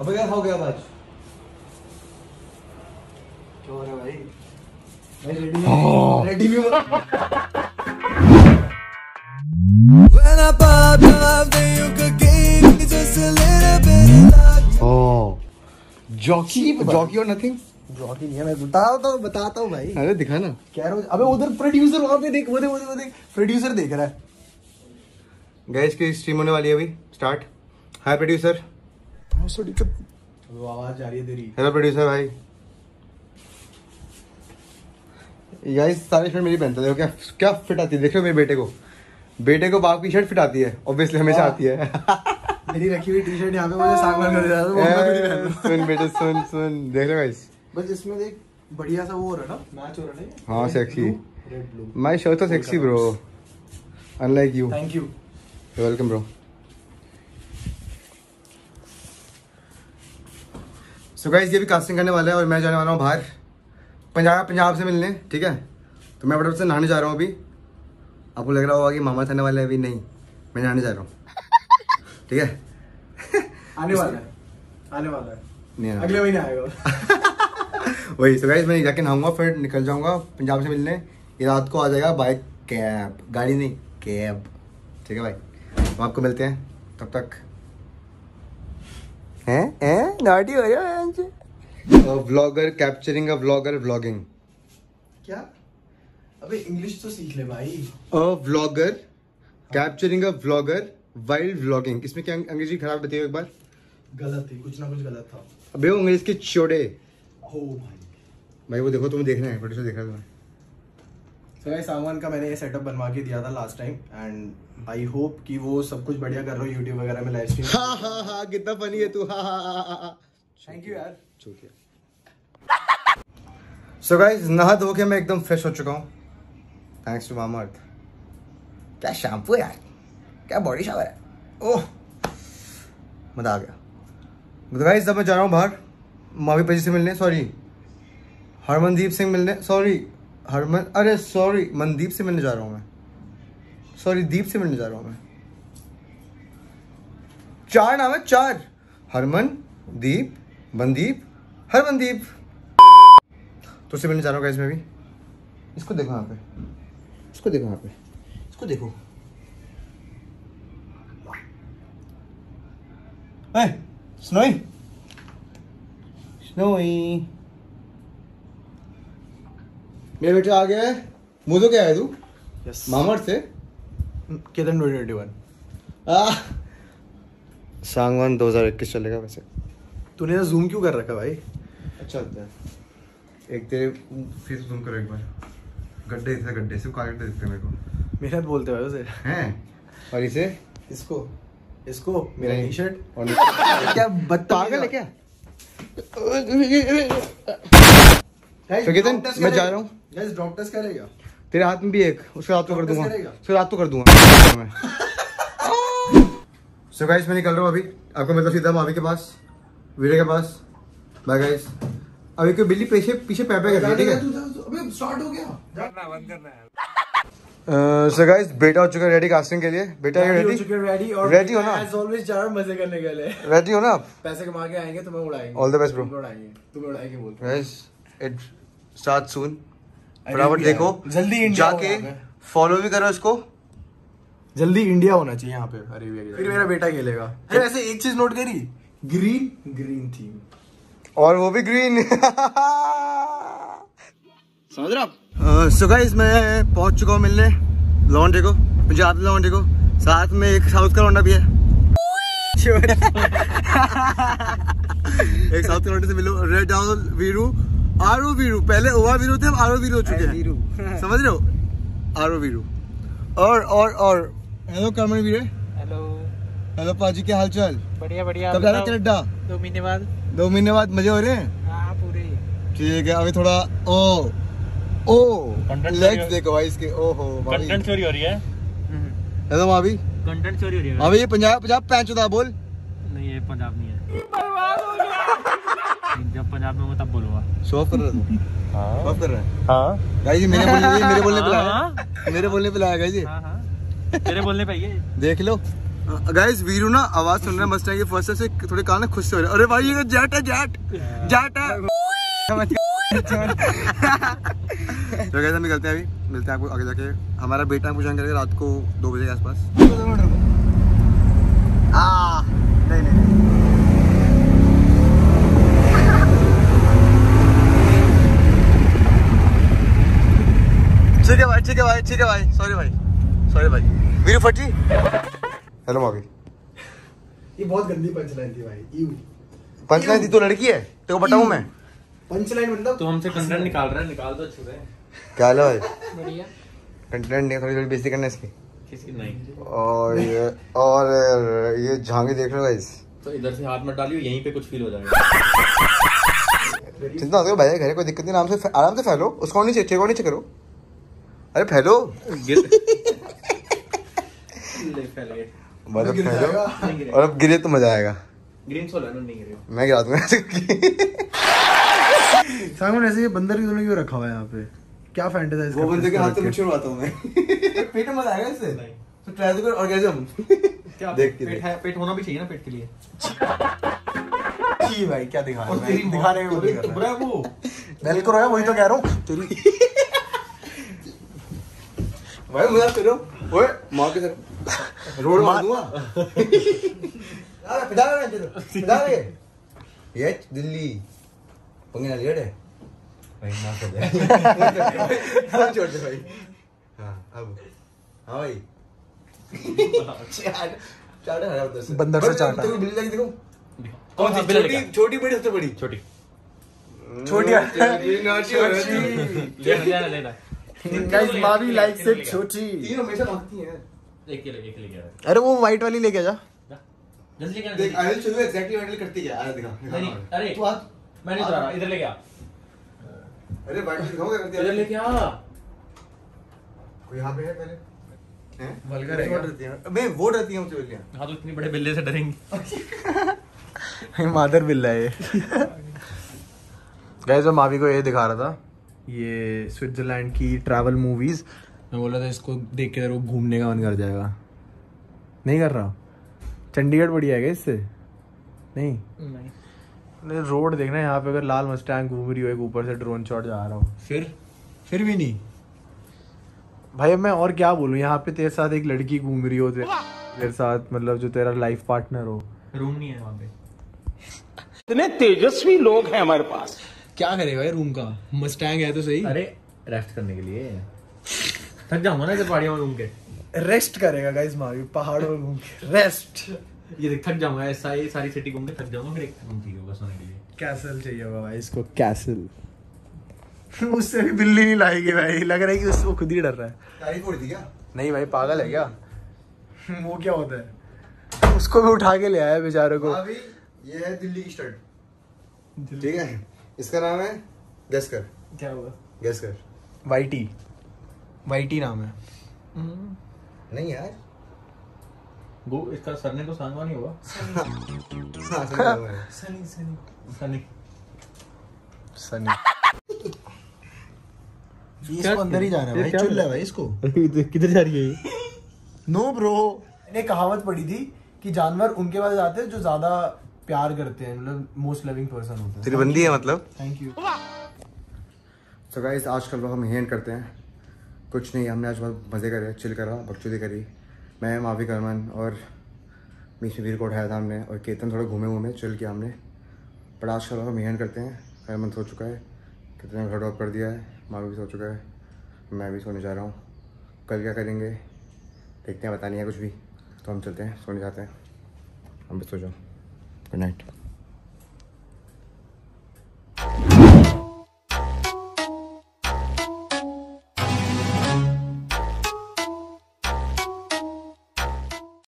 अबे क्या हो गया आज क्या हो रहा है भाई? भाई रेडी रेडी भी When I popped off, then you could give me just a little bit of luck. Oh jockey jockey और नथिंग जॉकी नहीं है मैं बताता हूँ बताता हूँ भाई। अरे दिखा ना। कह रहा हूँ अबे उधर प्रोड्यूसर वहाँ पे देख वो देख वो देख वो देख। प्रोड्यूसर देख रहा है। गैस की स्ट्रीम होने वाली है अभी? स्टार्ट हाय प्रोड्यूसर वो आवाज़ आ रही है तेरी। हेलो प्रोड्यूसर भाई। गाइस सारे शर्ट मेरी पहनते देखो क्या क्या फिट आती है? देख रहे हो मेरे बेटे को? बेटे को बाप की शर्ट फिट आती है। ऑब्वियसली हमेशा हाँ। आती है। मेरी रखी हुई टी शर्ट यहाँ पे मुझे सामान कर दिया था ही। सुन बेटे सुन सुन। देख रहे हो गाइस बस इसमें देख बढ़िया सा वो हो रहा है ना? मैच हो रहा है हाँ, sexy. Red blue my shirt तो sexy bro unlike you thank you welcome bro so guys ये भी कास्टिंग करने वाला है और मैं जाने वाला हूँ बाहर। पंजाब पंजाब से मिलने ठीक है? तो मैं फटाफट से नहाने जा रहा हूँ अभी। आपको लग रहा होगा कि मामा थाने वाले हैं अभी? नहीं मैं नहाने जा रहा हूँ। ठीक है? आने वाला है। आने वाला है। नहीं। अगले महीने आएगा वही तो गाइस मैं जाके नहाऊँगा फिर निकल जाऊँगा पंजाब से मिलने। ये रात को आ जाएगा बाइक कैब गाड़ी नहीं कैब ठीक है भाई? तो आपको मिलते हैं तब तक हैं? हैं? नाटी हो रहा vlogger capturing a vlogger vlogging क्या? अबे इंग्लिश तो सीख ले भाई। A vlogger capturing a vlogger wild vlogging इसमें क्या अंग्रेज़ी खराब बताइए एक बार। गलत थी कुछ ना कुछ गलत था। अबे वो अंग्रेज़ के चोड़े हो भाई भाई वो देखो तुम देखना है प्रोड्यूसर देख रहा है तुम्हें। तो गाइस सामान का मैंने ये सेटअप बनवा के दिया था last time and I hope कि वो सब कुछ बढ़िया कर रहा हो यूट्यूब वगैरह में लाइव स्ट्रीम हाँ हाँ हाँ कितना फनी है तू हाँ हाँ थैंक यू यार। सो गाइस नहा धो के मैं एकदम फ्रेश हो चुका हूँ। थैंक्स टू मामा अर्थ क्या शैम्पू यार? क्या बॉडी शावर है? ओह मज़ा आ गया। तो गाइस अब मैं जा रहा हूँ बाहर। मावी पजी से मिलने सॉरी हरमनदीप सिंह मिलने सॉरी हरमन अरे सॉरी मनदीप से मिलने जा रहा हूँ मैं। सॉरी दीप से मिलने जा रहा हूँ मैं। चार नाम है चार। हरमन दीप मनदीप हरमनदीप तो उससे मिलने जा रहा हूँ गाइस मैं भी। इसको देखो यहाँ पे। इसको देखो यहाँ पे। इसको देखो। ए, स्नोई स्नोई मेरे बेटे आ गया है। मुँह तो क्या है तू? यस मामर से? केतन 2021 आ। सांगवान 2021 चलेगा वैसे। तूने जूम क्यों कर रखा भाई? अच्छा होता है। एक तेरे फेस जूम करो एक बार। गड्ढे थे गड्ढे सिर्फ़ काले गड्ढे दिखते मेरे को। मेहनत बोलते हो उसे हैं? और इसे? इसको इसको मेरा टी शर्ट और क्या पागल है? क्या? तो मैं जा रहा हूँ। गाइस ड्रॉप टेस्ट करेगा। तेरे हाथ में भी एक उसके रात को कर दूँगा? उसके रात को कर दूँगा। मैं सो गाइस मैं निकल रहा हूँ अभी। आपको मिलता सीधा मावी के पास वीरे के पास। बाय गाइस अभी कोई बिल्ली पीछे पीछे पैपे कर रही है ठीक है? अबे स्टार्ट हो गया। सो गाइस बेटा हो चुका है रेडी कास्टिंग के लिए। बेटा रेडी रेडी और Ready हो ना? एज ऑलवेज जा रहा मज़े करने के लिए। रेडी हो ना आप? पैसे कमा के आएँगे तुम्हें उड़ाएँगे। All the best, bro. तुम्हें उड़ाएँगे। तुम्हें उड़ाएँगे बोल। Guys start soon India. देखो। जल्दी इंडिया जाके फॉलो भी करो इसको। जल्दी इंडिया होना चाहिए यहाँ पे। अरेबिया के फिर मेरा बेटा खेलेगा। अरे वैसे एक चीज़ नोट करी। ग्रीन ग्रीन थीम और वो भी ग्रीन समझ रहे आप? सो गाइस मैं पहुँच चुका हूँ मिलने। लॉन्डे को पंजाब लॉन्डे को। साथ में एक साउथ का लौंडा भी है। एक साउथ के लौंडे से मिलो। रेड डाउन वीरू आरो वीरू पहले ओवा वीरू थे अब आरो वीरू हो चुके हैं। समझ रहे हो? आरो वीरू और और और। हेलो कमल वीरे हेलो हेलो पाजी क्या हाल चाल बढ़िया बढ़िया। कब जा रहे कनाडा? दो महीने बाद। दो महीने बाद मज़े हो रहे हैं? हाँ पूरे। ठीक है अभी थोड़ा ओ ओ। लेग्स देखो भाई इसके ओहो कंटेंट चोरी हो रही है। हेलो भाभी। कंटेंट चोरी हो रही है। अभी ये पंजाब पंजाब पैंच बोल। नहीं ये पंजाब नहीं है। पंजाब में होगा तब बोलूँगा शो ऑफ़ कर रहा है ऑफ़ कर रहा है? हाँ। गाइस मेरे बोलने मेरे बोलने पे हाँ, लाया मेरे बोलने पे लाया गाइस ये हाँ हाँ। तेरे बोलने पे देख लो। गाइस वीरू ना आवाज़ सुन रहे हैं मस्टैंग की फ़र्स्ट से थोड़े कान ना खुश हो रहे अरे भाई ये जेट है जेट। जेट है। तो गाइस हम निकलते हैं अभी। मिलते हैं आपको आगे जाके। हमारा बेटा पूछा करेगा रात को दो बजे के आसपास। आ, नहीं नहीं। ठीक है भाई ठीक है भाई। सॉरी भाई। सॉरी भाई। वीरू फटी? हेलो मावी ये बहुत गंदी पंचलाइन थी भाई। यू पंचलाइन दी तो लड़की है? तेरे को बताऊँ मैं? पंचलाइन मतलब तो हमसे कंटेंट निकाल रहा है निकाल तो अच्छे से। क्या हाल है भाई? बढ़िया। कंटेंट नहीं थोड़ी थोड़ी बेइज्जती करना इसकी। किसकी? नहीं। और ये और ये झांगे देख रहे हो गाइस तो इधर से हाथ मत डालियो यहीं पे कुछ फील हो जाएगा। चिंता मत करो भाई घर कोई दिक्कत नहीं आराम से आराम से फैलो। उसको नीचे टेको नीचे करो। ले फैल मतलब फैलो और अब गिरे तो मज़ा आएगा। ग्रीन सोल नहीं गिरे मैं गिरा दूँगा। ऐसे सामने ऐसे ये बंदर की तुमने क्यों रखा हुआ है यहाँ पे? क्या फैंटेसाइज वो बंदे के हाथ से मुझे उड़वाता हूँ मैं। पेट में मज़ा आएगा इससे? तो ट्राई तो कर ऑर्गेजम क्या देख के पेट है पेट होना भी चाहिए ना पेट के लिए। की भाई क्या दिखा रहा और है अरे तो रहा बुरा है वो। वेल करो है वही तो कह रहा हूँ। तेरी भाई मज़ाक कर। रहे हो ओए मार के सर। रोड मार दूँगा हैं पिटा रहे ये दिल्ली। पंगे ना लिया है भाई माफ़ कर दे। हाँ छोड़ दे भाई। हाँ अब। हाँ भाई। है बंदर से चाटा। बिल्ली लगी देखो। कौन सी छोटी छोटी बड़ी सबसे बड़ी। छोटी। छोटी छोटी लेना लेना। गाइस मावी लाइक से छोटी। तीन हमेशा भागती हैं एक के लिए एक के लिए अरे वो व्हाइट वाली लेके जा। जल्दी लेके आ, देख जल्दी। आयल शुरू एग्जैक्टली हैंडल करती है। आया दिखा नहीं अरे तू आ मैं नहीं रहा इधर लेके आ। अरे बैठ के दिखाऊँगा करती इधर लेके आ। कोई यहाँ पे है पहले। हैं? वल्गर है क्या? है। मैं वोट रहती है बिल्लियाँ हाँ तो इतनी बड़े बिल्ले से डरेंगी। मादर बिल्ला है ये। गाइस मैं मावी को ये दिखा रहा था। ये स्विट्जरलैंड की ट्रैवल मूवीज़ मैं बोला था इसको देख के तेरे को घूमने का मन कर जाएगा। नहीं कर रहा? चंडीगढ़ बढ़िया है इससे? नहीं? नहीं। रोड देखना यहाँ पे अगर लाल मस्टैंग घूम रही हो एक ऊपर से ड्रोन शॉट जा रहा हूँ। फिर? फिर भी नहीं? भाई मैं और क्या बोलूँ? यहाँ पे तेरे साथ एक लड़की घूम रही हो तेरे साथ मतलब जो तेरा लाइफ पार्टनर हो। रूम नहीं है वहाँ पे। इतने तेजस्वी लोग हैं हमारे पास। क्या करेगा ये रूम का? मस्टैंग है तो सही। अरे रेस्ट करने के लिए। थक जाऊँगा ना इधर पहाड़ियों में घूम के। रेस्ट करेगा गाइस मावी पहाड़ों में घूम के। रेस्ट ये देख थक जाऊँगा ऐसा ये सारी सिटी घूम के थक जाऊँगा फिर एक रूम चाहिए होगा सोने के लिए। कैसल चाहिए होगा भाई इसको। कैसल उससे भी बिल्ली नहीं लाएगी भाई। लग रहा है कि उसको खुद ही डर रहा है। तारीफ़ हो रही थी क्या? नहीं भाई पागल है क्या? वो क्या होता है? उसको भी उठा के ले आया बेचारे को। हाँ भी ये है दिल्ली की स्टड ठीक है? इसका नाम है? गेस कर। क्या हुआ? गेस कर। वाइटी वाइटी नाम है। नहीं यार। वो इसका सरने तो सांगवा नहीं होगा हाँ, नाम है। सनी सनी। इसको अंदर ही जाना है भाई चुल है भाई इसको। किधर जा रही है ये? नो ब्रो मैंने कहावत पढ़ी थी कि जानवर उनके पास जाते हैं जो ज़्यादा प्यार करते हैं मतलब मोस्ट लविंग पर्सन होते हैं। तेरी बंदी है मतलब? थैंक यू तो गाइस आज का लोग हम यही end करते हैं। कुछ नहीं हमने आज बहुत मज़े करे चिल करा बकचोदी करी। मैं माफ़ी करमन और बीच में वीर को उठाया था हमने और केतन थोड़ा घूमे घूमे चिल किया हमने। पर आज का लोग हम यही करते हैं। करमन सो चुका है। केतन ने घर ड्रॉप कर दिया है। मावी भी सो चुका है। मैं भी सोने जा रहा हूँ। कल क्या करेंगे? देखते हैं पता नहीं है कुछ भी। तो हम चलते हैं सोने जाते हैं। हम भी सो जाओ। Good night